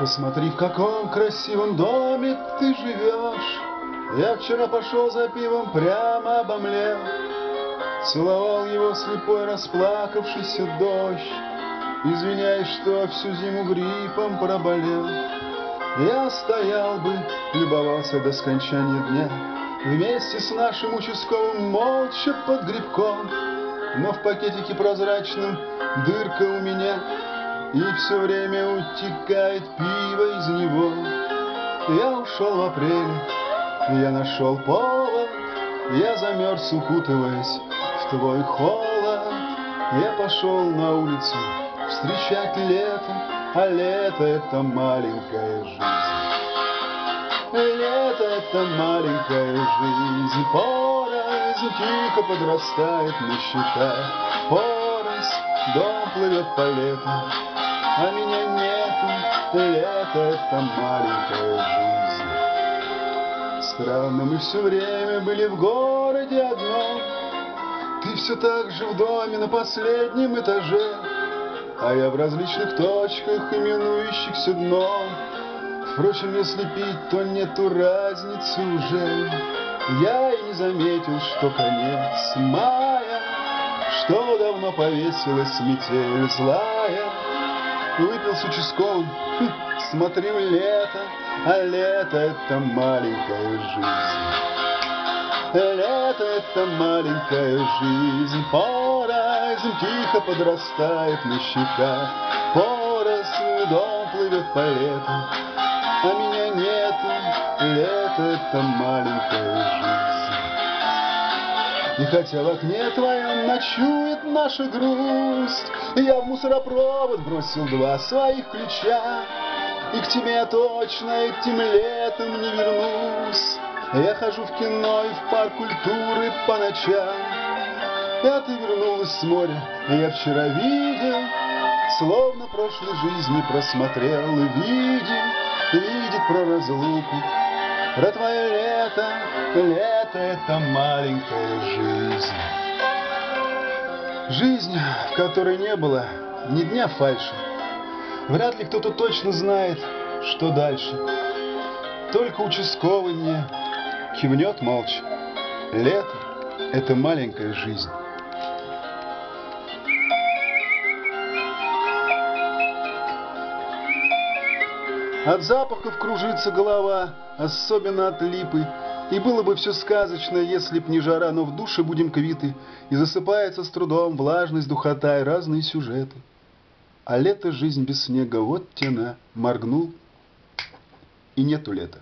Посмотри, в каком красивом доме ты живешь. Я вчера пошел за пивом, прямо обомлел. Целовал его слепой расплакавшийся дождь. Извиняюсь, что всю зиму гриппом проболел. Я стоял бы, любовался до скончания дня, Вместе с нашим участковым молча под грибком. Но в пакетике прозрачном дырка у меня, И все время утекает пиво из него. Я ушел в апреле, я нашел повод, Я замерз, укутываясь в твой холод. Я пошел на улицу встречать лето, А лето — это маленькая жизнь. Лето — это маленькая жизнь, Порознь тихо подрастает на щеках. Порознь дом плывет по лету, А меня нету, лето — это маленькая жизнь. Странно, мы все время были в городе одном, Ты все так же в доме на последнем этаже, А я в различных точках, именующихся дном, Впрочем, если пить, то нету разницы уже. Я и не заметил, что конец мая, Что давно повесилась метель злая. Выпил с участковым, хм, смотрю лето, А лето — это маленькая жизнь. Лето — это маленькая жизнь, Порознь тихо подрастает на щеках, Порознь дом плывет по лету, а меня нету, лето — это маленькая жизнь. И хотя в окне твоем ночует наша грусть, Я в мусоропровод бросил два своих ключа, И к тебе я точно этим летом не вернусь. Я хожу в кино и в парк культуры по ночам, А ты вернулась с моря, я вчера видел, Словно прошлой жизни просмотрел и видел, видит про разлуку, про твое лето, лето — это маленькая жизнь. Жизнь, в которой не было ни дня фальши. Вряд ли кто-то точно знает, что дальше. Только участковый мне кивнет молча. Лето — это маленькая жизнь. От запахов кружится голова, особенно от липы. И было бы все сказочно, если б не жара, но в душе будем квиты. И засыпается с трудом влажность, духота и разные сюжеты. А лето жизнь без снега, вот тена, моргнул, и нету лета.